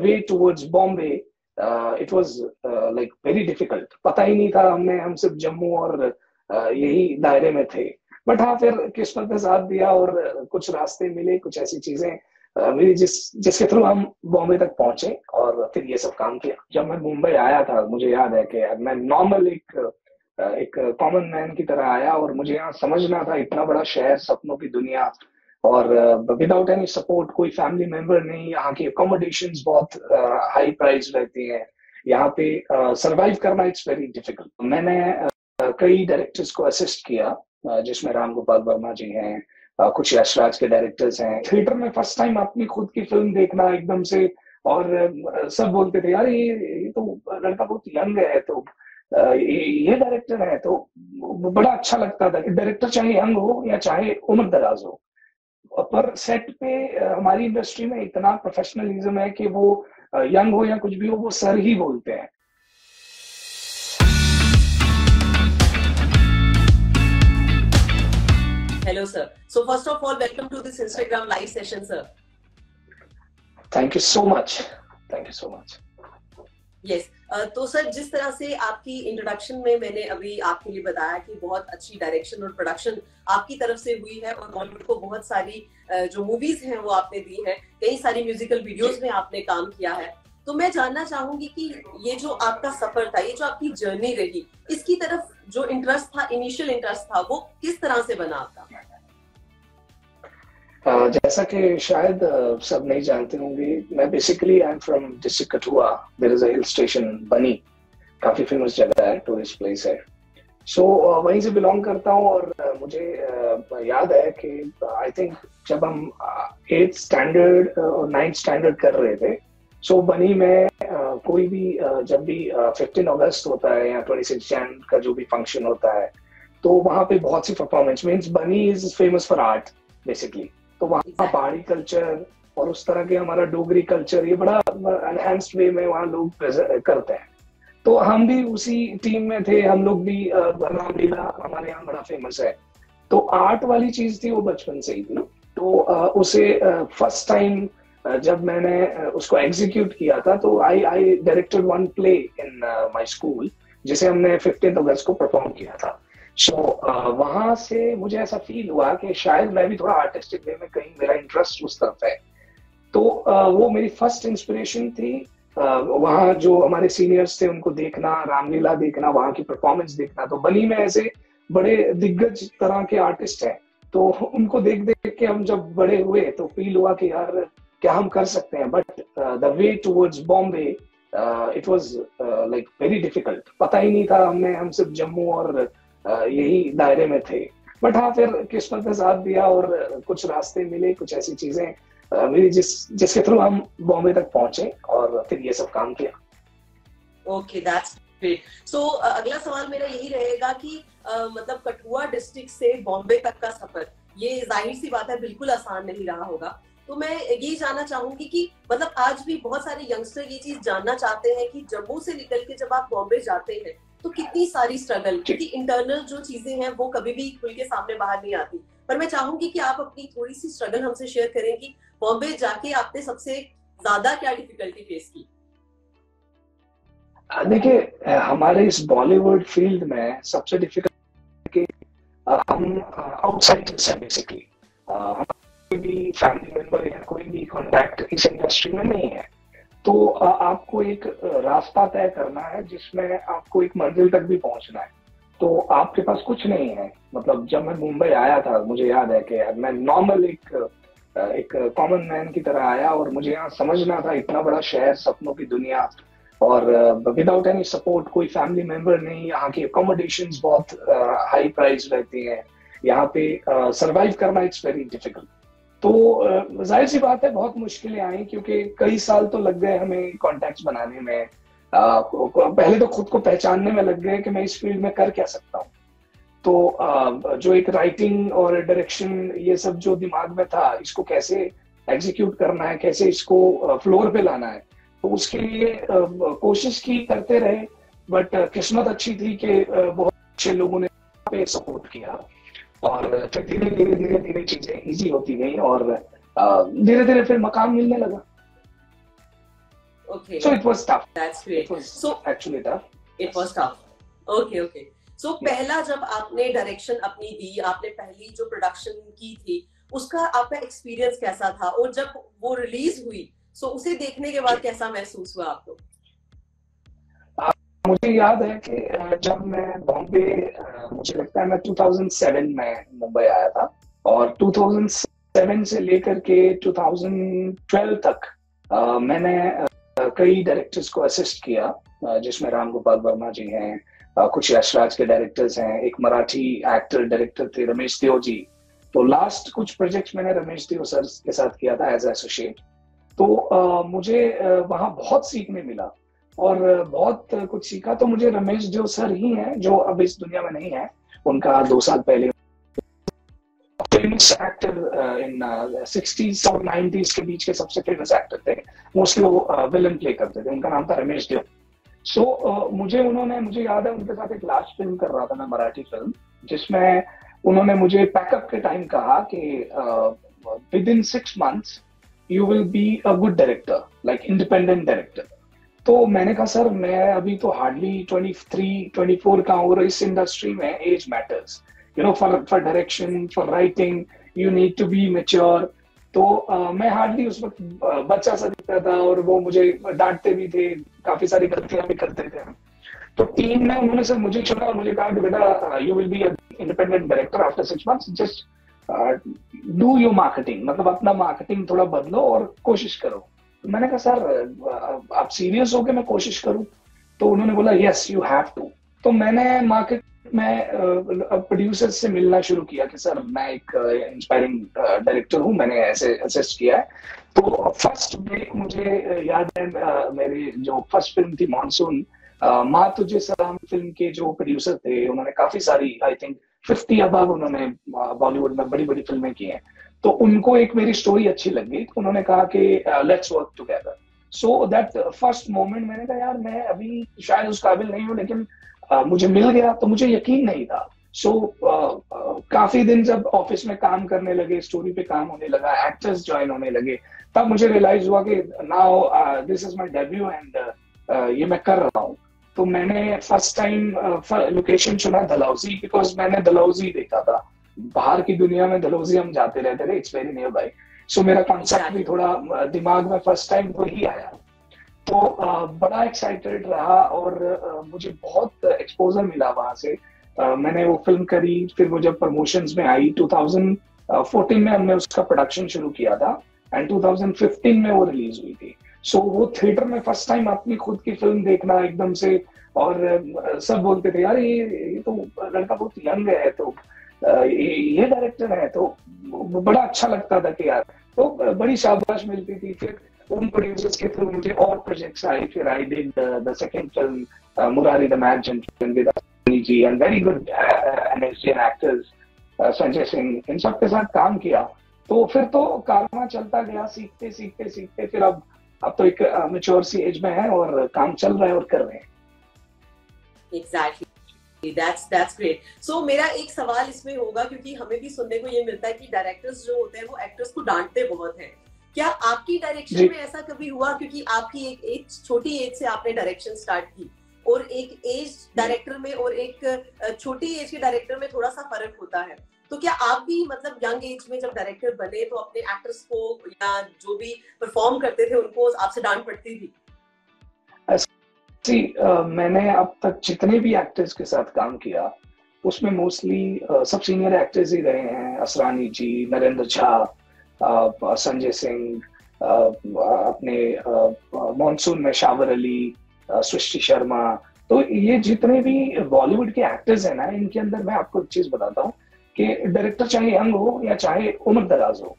Way towards Bombay it was like very difficult पता ही नहीं था हमने हम सिर्फ़ जम्मू और uh, यही दायरे में थे। बट हाँ फिर किस्मत ने साथ दिया और कुछ रास्ते मिले कुछ ऐसी चीज़ें मेरी जिस जिसके थ्रू हम बॉम्बे तक पहुँचे और फिर ये सब काम किया। जब मैं मुंबई आया था मुझे याद है कि मैं नॉर्मल एक एक कॉमन मैन की तरह आया और मुझे यहाँ समझना था इतना बड़ा शहर सपनों की दुनिया और विदाउट एनी सपोर्ट कोई फैमिली मेंबर नहीं, यहाँ की अकोमोडेशन बहुत हाई प्राइस रहती हैं। यहाँ पे सरवाइव करना इट्स वेरी डिफ़िकल्ट मैंने कई डायरेक्टर्स को असिस्ट किया जिसमें राम गोपाल वर्मा जी हैं कुछ यशराज के डायरेक्टर्स हैं। थिएटर में फ़र्स्ट टाइम अपनी खुद की फ़िल्म देखना एकदम से, और सब बोलते थे, यार, ये ये तो लड़का बहुत यंग है तो ये डायरेक्टर है तो बड़ा अच्छा लगता था कि डायरेक्टर चाहे यंग हो या चाहे उम्र दराज हो पर सेट पे हमारी इंडस्ट्री में इतना प्रोफेशनलिज्म है कि वो यंग हो या कुछ भी हो वो सर ही बोलते हैं। Hello sir so first of all welcome to this Instagram live session sir thank you so much thank you so much Yes. Uh, तो सर जिस तरह से आपकी इंट्रोडक्शन में मैंने अभी आपके लिए बताया कि बहुत अच्छी डायरेक्शन और प्रोडक्शन आपकी तरफ़ से हुई है और बॉलीवुड को बहुत सारी uh, जो मूवीज़ हैं वो आपने दी है कई सारी म्यूजिकल वीडियोस में आपने काम किया है तो मैं जानना चाहूँगी कि ये जो आपका सफ़र था ये जो आपकी जर्नी रही इसकी तरफ़ जो इंटरेस्ट था इनिशियल इंटरेस्ट था वो किस तरह से बना आपका जैसा कि शायद सब नहीं जानते होंगे मैं basically I am from district Kathua there is hill station Bani काफ़ी फ़ेमस जगह है टूरिस्ट प्लेस है। सो so, वहीं से बिलोंग करता हूँ और मुझे याद है कि आई थिंक जब हम एट स्टैंडर्ड और नाइन्थ स्टैंडर्ड कर रहे थे सो so, बनी में कोई भी जब भी फिफ्टीन अगस्त होता है या ट्वेंटी सिक्स जैन का जो भी फ़ंक्शन होता है तो वहाँ पे बहुत सी परफॉर्मेंस मीन्स बनी is famous for art basically तो वहाँ पहाड़ी कल्चर और उस तरह के हमारा डोगरी कल्चर ये बड़ा एनहेंस्ड वे में वहाँ लोग करते हैं। तो हम भी उसी टीम में थे, हम लोग भी रामलीला हमारे यहाँ बड़ा फ़ेमस है। तो आर्ट वाली चीज़ थी वो बचपन से ही थी तो उसे फ़र्स्ट टाइम जब मैंने उसको एग्जीक्यूट किया था तो I I directed one play in my school जिसे हमने फिफ्टीन अगस्त को परफॉर्म किया था। सो so, uh, वहाँ से मुझे ऐसा फील हुआ कि शायद मैं भी थोड़ा आर्टिस्टिक वे में कहीं मेरा इंटरेस्ट उस तरफ़ है। तो uh, वो मेरी फ़र्स्ट इंस्पिरेशन थी। Uh, वहाँ जो हमारे सीनियर्स थे उनको देखना रामलीला देखना वहाँ की परफॉर्मेंस देखना। तो बनी में ऐसे बड़े दिग्गज तरह के आर्टिस्ट हैं। तो उनको देख देख के हम जब बड़े हुए तो फील हुआ कि यार क्या हम कर सकते हैं? But the way towards Bombay it was like very difficult पता ही नहीं था हमने हम सिर्फ़ जम्मू और यही दायरे में थे। बट हाँ फिर किस्मत ने साथ दिया और कुछ रास्ते मिले कुछ ऐसी चीज़ें मेरी जिस जिसके थ्रू हम बॉम्बे तक पहुँचे और फिर ये सब काम किया। ओके दैट्स सो अगला सवाल मेरा यही रहेगा कि uh, मतलब कठुआ डिस्ट्रिक्ट से बॉम्बे तक का सफ़र ये ज़ाहिर सी बात है बिल्कुल आसान नहीं रहा होगा। तो मैं ये जानना चाहूँगी कि मतलब आज भी बहुत सारे यंगस्टर ये चीज़ जानना चाहते हैं कि जम्मू से निकल के जब आप बॉम्बे जाते हैं तो कितनी सारी स्ट्रगल क्योंकि इंटरनल जो चीज़ें हैं वो कभी भी खुल के सामने बाहर नहीं आती। पर मैं चाहूँगी कि आप अपनी थोड़ी सी स्ट्रगल हमसे शेयर करें कि बॉम्बे जाके आपने सबसे ज़्यादा क्या डिफिकल्टी फेस की? देखिए हमारे इस बॉलीवुड फ़ील्ड में सबसे डिफ़िकल्ट कि हम आउटसाइडर्स हैं बेसिकली कोई भी फैमिली मेंबर या कोई भी कॉन्टैक्ट इस इंडस्ट्री में नहीं है। तो आपको एक रास्ता तय करना है जिसमें आपको एक मंजिल तक भी पहुँचना है। तो आपके पास कुछ नहीं है। मतलब जब मैं मुंबई आया था, मुझे याद है कि मैं नॉर्मल एक एक कॉमन मैन की तरह आया और मुझे यहाँ समझना था, इतना बड़ा शहर, सपनों की दुनिया और विदाउट एनी सपोर्ट कोई फैमिली मेंबर नहीं, यहाँ की अकोमोडेशन बहुत हाई प्राइस रहती हैं। यहाँ पे सर्वाइव करना इट्स वेरी डिफ़िकल्ट तो ज़ाहिर सी बात है, बहुत मुश्किलें आई क्योंकि कई साल तो लग गए हमें कॉन्टेक्ट बनाने में। पहले तो खुद को पहचानने में लग गए कि मैं इस फ़ील्ड में कर क्या सकता हूँ। तो जो एक राइटिंग और डायरेक्शन ये सब जो दिमाग में था, इसको कैसे एग्जीक्यूट करना है, कैसे इसको फ्लोर पे लाना है तो उसके लिए कोशिश की, करते रहे। बट किस्मत अच्छी थी कि बहुत अच्छे लोगों ने पे सपोर्ट किया। और फिर धीरे धीरे धीरे धीरे चीज़ें इजी होती गई और धीरे धीरे फिर मकान मिलने लगा Okay. So it was tough. That's great. It was So- actually tough. It was tough. Okay, okay. So पहला जब आपने डायरेक्शन अपनी दी आपने पहली जो प्रोडक्शन की थी उसका आपका एक्सपीरियंस कैसा था और जब वो रिलीज़ हुई सो so उसे देखने के बाद कैसा महसूस हुआ आपको मुझे याद है कि जब मैं बॉम्बे मुझे लगता है मैं 2007 में मुंबई आया था और 2007 से लेकर के 2012 तक मैंने कई डायरेक्टर्स को असिस्ट किया जिसमें राम गोपाल वर्मा जी हैं कुछ यशराज के डायरेक्टर्स हैं एक मराठी एक्टर डायरेक्टर थे रमेश देव जी। तो लास्ट कुछ प्रोजेक्ट मैंने रमेश देव सर के साथ किया था एज एसोसिएट तो अ, मुझे वहाँ बहुत सीखने मिला। और बहुत कुछ सीखा। तो मुझे रमेश जो सर ही हैं जो अब इस दुनिया में नहीं है उनका दो साल पहले फ़ेमस एक्टर इन सिक्सटीज और नाइन्टीज के बीच के सबसे फ़ेमस एक्टर थे। मोस्टली वो विलन प्ले करते थे। उनका नाम था रमेश देव सो so, मुझे उन्होंने मुझे याद है उनके साथ एक लास्ट फ़िल्म कर रहा था मैं मराठी फ़िल्म जिसमें उन्होंने मुझे पैकअप के टाइम कहा कि within six months you will be a good director like independent director तो मैंने कहा सर मैं अभी तो हार्डली 23 24 का हूँ इस इंडस्ट्री में age matters you know for for direction for writing you need to be mature तो uh, मैं हार्डली उस वक्त बच्चा सा दिखता था और वो मुझे डांटते भी थे काफ़ी सारी गलतियाँ भी करते थे। तो टीम में उन्होंने सर मुझे चुना और मुझे कहा कि बेटा you will be independent director after six months just do your marketing मतलब अपना मार्केटिंग थोड़ा बदलो और कोशिश करो. तो मैंने कहा, सर, आप सीरियस हो के मैं कोशिश करूँ? तो उन्होंने बोला यस यू हैव टू तो मैंने मार्केट में प्रोड्यूसर से मिलना शुरू किया कि, सर, मैं एक इंस्पायरिंग डायरेक्टर हूँ, मैंने ऐसे असिस्ट किया है। तो फ़र्स्ट ब्रेक मुझे याद है मेरी जो फ़र्स्ट फ़िल्म थी मानसून माँ तुझे सलाम फ़िल्म के जो प्रोड्यूसर थे, उन्होंने काफ़ी सारी आई थिंक फिफ्टी अबव उन्होंने बॉलीवुड में बड़ी बड़ी फ़िल्में की हैं। तो उनको एक मेरी स्टोरी अच्छी लगी। उन्होंने कहा कि let's work together so that first moment मैंने कहा यार मैं अभी शायद उस काबिल नहीं हूँ लेकिन uh, मुझे मिल गया तो मुझे यकीन नहीं था। सो so, uh, uh, काफ़ी दिन जब ऑफ़िस में काम करने लगे स्टोरी पे काम होने लगा एक्टर्स ज्वाइन होने लगे तब मुझे रियलाइज़ हुआ कि now this is my debut and ये मैं कर रहा हूँ। तो मैंने फ़र्स्ट टाइम लोकेशन चुना दलाउजी बिकॉज़ मैंने दलाउजी देखा था। बाहर की दुनिया में दलोजी हम जाते रहते थे it's very near by so मेरा कॉन्सेप्ट भी थोड़ा दिमाग में फ़र्स्ट टाइम वही आया। तो बड़ा एक्साइटेड रहा और मुझे बहुत एक्सपोजर मिला वहाँ से। मैंने वो फ़िल्म करी फिर वो जब प्रमोशन में आई 2014 में हमने उसका प्रोडक्शन शुरू किया था एंड 2015 में वो रिलीज़ हुई थी। सो so, वो थिएटर में फ़र्स्ट टाइम अपनी खुद की फ़िल्म देखना एकदम से और सब बोलते थे यार ये ये तो लड़का बहुत यंग है तो ये डायरेक्टर है तो बड़ा अच्छा लगता था कि यार तो बड़ी शाबाश मिलती थी। फिर उन प्रोड्यूसर्स के थ्रू मुझे और प्रोजेक्ट्स आए। फिर I did the second film Murari the match with ji and very good एनएसजीएन actors Sanjay Singh इन सब के साथ काम किया। तो फिर तो कारवा चलता गया, सीखते सीखते सीखते, फिर अब अब तो एक मेच्योर सी एज में है और काम चल रहा है और कर रहे हैं। Exactly that's that's great so मेरा एक सवाल इसमें होगा, क्योंकि हमें भी सुनने को ये मिलता है कि डायरेक्टर्स जो होते हैं, वो एक्टर्स को डांटते बहुत हैं। क्या आपकी डायरेक्शन में ऐसा कभी हुआ? क्योंकि आपकी एक एज छोटी एज से आपने डायरेक्शन स्टार्ट की। और एक एज डायरेक्टर में और एक छोटी एज के डायरेक्टर में थोड़ा सा फ़र्क होता है। तो क्या आप भी मतलब यंग एज में जब डायरेक्टर बने तो अपने एक्टर्स को या जो भी परफॉर्म करते थे, उनको आपसे डांट पड़ती थी? जी uh, मैंने अब तक जितने भी एक्टर्स के साथ काम किया उसमें मोस्टली uh, सब सीनियर एक्टर्स ही रहे हैं। असरानी जी नरेंद्र झा संजय सिंह अपने मॉनसून में शावर अली सृष्टि शर्मा। तो ये जितने भी बॉलीवुड के एक्टर्स हैं ना इनके अंदर मैं आपको एक चीज़ बताता हूँ कि डायरेक्टर चाहे यंग हो या चाहे उम्र दराज हो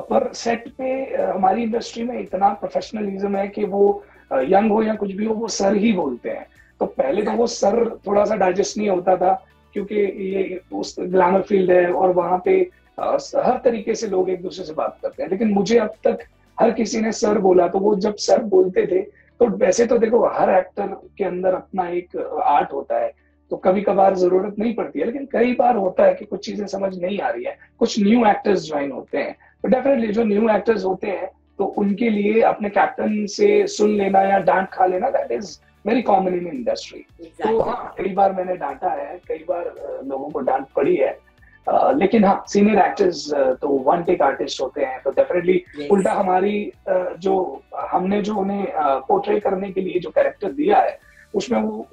पर सेट पे हमारी इंडस्ट्री में इतना प्रोफेशनलिज्म है कि वो यंग हो या कुछ भी हो, वो सर ही बोलते हैं। तो पहले तो वो सर थोड़ा सा डाइजेस्ट नहीं होता था, क्योंकि ये उस ग्लैमर फ़ील्ड है और वहाँ पे हर तरीके से लोग एक दूसरे से बात करते हैं। लेकिन मुझे अब तक हर किसी ने सर बोला तो वो जब सर बोलते थे तो वैसे तो देखो, हर एक्टर के अंदर अपना एक आर्ट होता है तो कभी कभार ज़रूरत नहीं पड़ती है। लेकिन कई बार होता है कि कुछ चीज़ें समझ नहीं आ रही है, कुछ न्यू एक्टर्स ज्वाइन होते हैं। डेफिनेटली जो न्यू एक्टर्स होते हैं तो उनके लिए अपने कैप्टन से सुन लेना या डांट खा लेना that is very common in industry तो हाँ कई बार मैंने डांटा है कई बार लोगों को डांट पड़ी है। Uh, लेकिन हाँ सीनियर एक्टर्स तो वन टेक आर्टिस्ट होते हैं तो डेफिनेटली yes. उल्टा हमारी uh, जो हमने जो उन्हें पोर्ट्रे करने के लिए जो कैरेक्टर दिया है उसमें वो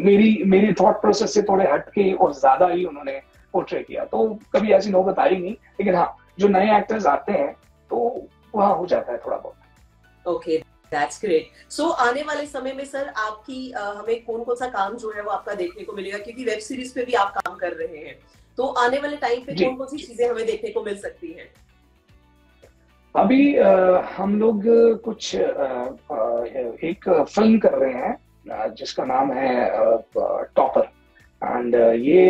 मेरी मेरी थॉट प्रोसेस से थोड़े हटके और ज़्यादा ही उन्होंने पोर्ट्रे किया। तो कभी ऐसी नौबत आई नहीं लेकिन हाँ जो नए एक्टर्स आते हैं तो वहाँ हो जाता है थोड़ा बहुत ओके दैट्स ग्रेट सो आने वाले समय में सर आपकी uh, हमें कौन कौन सा काम जो है वो आपका देखने को मिलेगा? क्योंकि वेब सीरीज़ पे भी आप काम कर रहे हैं। तो आने वाले टाइम पे कौन कौन सी चीज़ें हमें देखने को मिल सकती हैं? अभी आ, हम लोग कुछ आ, आ, एक फ़िल्म कर रहे हैं जिसका नाम है टॉपर एंड ये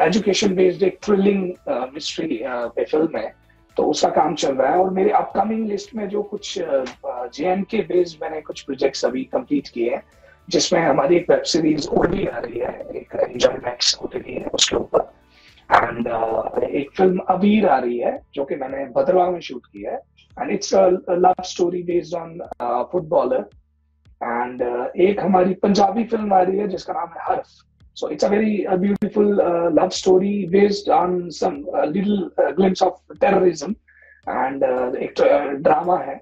एजुकेशन बेस्ड एक थ्रिलिंग मिस्ट्री पे फ़िल्म है। तो उसका काम चल रहा है और मेरे अपकमिंग लिस्ट में जो कुछ जे के बेस्ड मैंने कुछ प्रोजेक्ट्स अभी कंप्लीट किए हैं जिसमें हमारी एक वेब सीरीज़ ओडी आ रही है एक एंजॉय मैक्स ओटीटी है उसके ऊपर। एंड uh, एक फ़िल्म अबीर आ रही है जो कि मैंने भद्रवाह में शूट की है। And it's love story based on footballer and एक हमारी पंजाबी फ़िल्म आ रही है जिसका नाम है Harf. So it's a very beautiful love story based on some little glimpse of terrorism and एक ड्रामा है.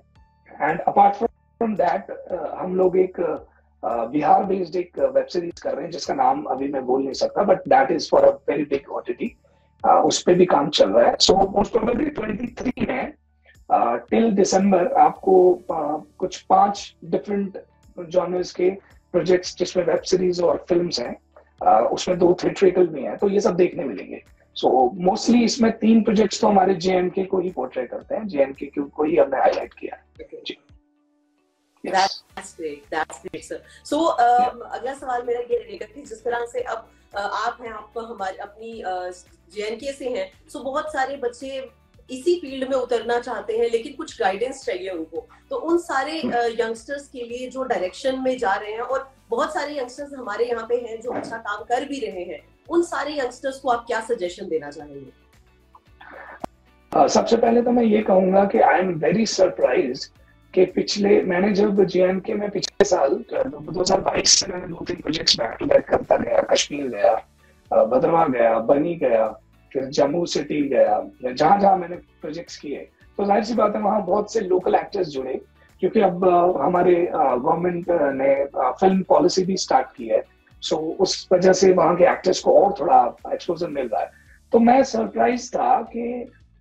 एंड अपार्ट फ्रॉम दैट हम लोग एक uh, बिहार बेस्ड एक वेब सीरीज़ कर रहे हैं जिसका नाम अभी मैं बोल नहीं सकता but that is for a very big OTT उस पर भी काम चल रहा है. So most probably twenty three में टिल दिसंबर आपको uh, कुछ पाँच डिफरेंट जॉनर्स के प्रोजेक्ट्स जिसमें वेब सीरीज़ और फ़िल्म हैं. uh, उसमें दो थिएट्रिकल भी हैं तो ये सब देखने मिलेंगे सो so, मोस्टली इसमें तीन प्रोजेक्ट्स तो हमारे जेएनके को ही पोर्ट्रे करते हैं जे को ही हमने हाईलाइट किया है जी Yes. That's great. That's great, sir. So um, अगला सवाल मेरा ये रहेगा कि जिस तरह से अब आप हैं आप हमारे अपनी जे uh, से हैं सो so बहुत सारे बच्चे इसी फ़ील्ड में उतरना चाहते हैं लेकिन कुछ गाइडेंस चाहिए उनको तो उन सारे यंगस्टर्स hmm. के लिए जो डायरेक्शन में जा रहे हैं और बहुत सारे यंगस्टर्स हमारे यहाँ पे हैं जो अच्छा काम कर भी रहे हैं। उन सारे यंगस्टर्स को आप क्या सजेशन देना चाहेंगे? uh, सबसे पहले तो मैं ये कहूँगा कि आई एम वेरी सरप्राइज़ कि पिछले मैंने जब जे के में पिछले साल दो हज़ार बाईस से मैंने दो तीन प्रोजेक्ट्स बैक टू बैक करता गया। कश्मीर गया भद्रवा गया बनी गया फिर जम्मू सिटी गया जहाँ जहाँ मैंने प्रोजेक्ट्स किए। तो ज़ाहिर सी बात है वहाँ बहुत से लोकल एक्टर्स जुड़े। क्योंकि अब हमारे गवर्नमेंट ने फ़िल्म पॉलिसी भी स्टार्ट की है। सो उस वजह से वहाँ के एक्टर्स को और थोड़ा एक्सपोजर मिल रहा है। तो मैं सरप्राइज़ था कि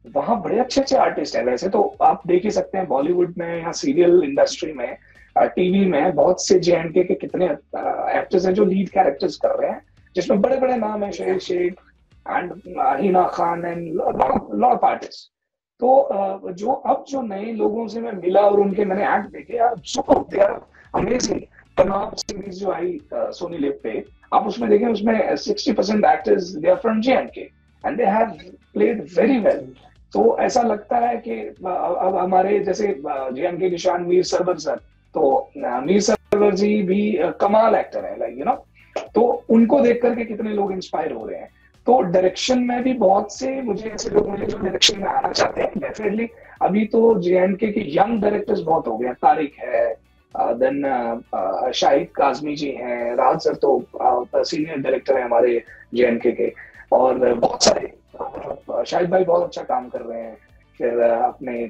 वहाँ बड़े अच्छे अच्छे आर्टिस्ट हैं। वैसे तो आप देख ही सकते हैं बॉलीवुड में या सीरियल इंडस्ट्री में टीवी में बहुत से जे के, के कितने एक्टर्स हैं जो लीड कैरेक्टर्स कर रहे हैं। जिसमें बड़े बड़े नाम है Shahid Sheikh and Hina Khan and lot artist तो जो, अब जो नए लोगों से मैं मिला और उनके मैंने एक्ट देखे यार super they are amazing Tanaav series जो आई सोनी लिव पे, आप उसमें देखें, उसमें 60 percent actors they are from J and K and they have played very well तो ऐसा लगता है कि अब हमारे जैसे जे एंड के निशान मीर सरवर सर तो मीर सरवर जी भी कमाल एक्टर है लाइक यू नो तो उनको देख करके कितने लोग इंस्पायर हो रहे हैं। तो डायरेक्शन में भी बहुत से मुझे ऐसे लोग मिले जो डायरेक्शन में आना चाहते हैं डेफिनेटली अभी तो J and K young directors बहुत हो गए तारिक है देन शाहिद काजमी जी हैं, राज सर तो सीनियर डायरेक्टर है हमारे जे एंड के. और बहुत सारे शाहिद भाई बहुत अच्छा काम कर रहे हैं. फिर अपने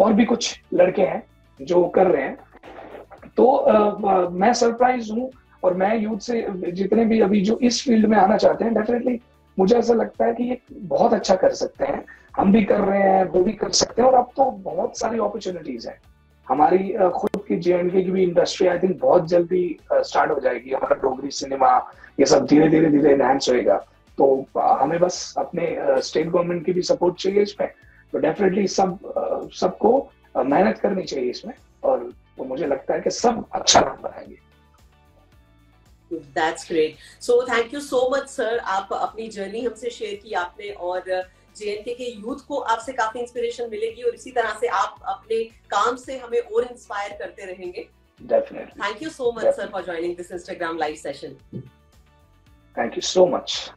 और भी कुछ लड़के हैं जो कर रहे हैं. तो मैं सरप्राइज़ हूँ और मैं यूथ से, जितने भी अभी जो इस फ़ील्ड में आना चाहते हैं डेफिनेटली मुझे ऐसा लगता है कि ये बहुत अच्छा कर सकते हैं। हम भी कर रहे हैं, वो भी कर सकते हैं और अब तो बहुत सारी अपॉर्चुनिटीज़ है। हमारी खुद की जे एंड की भी इंडस्ट्री आई थिंक बहुत जल्दी स्टार्ट हो जाएगी। हमारा डोगरी सिनेमा ये सब धीरे धीरे धीरे एनहांस होएगा। तो हमें बस अपने स्टेट गवर्नमेंट की भी सपोर्ट चाहिए इसमें। तो डेफिनेटली सब सबको मेहनत करनी चाहिए इसमें। और तो मुझे लगता है कि सब अच्छा नाम बनाएँगे That's great. So thank you so much, sir. आप अपनी जर्नी हमसे शेयर की आपने और जेएनके के यूथ को आपसे काफ़ी इंस्पिरेशन मिलेगी और इसी तरह से आप अपने काम से हमें और इंस्पायर करते रहेंगे Definitely. Thank you so much, Definitely. sir, for joining this Instagram live session. Thank you so much.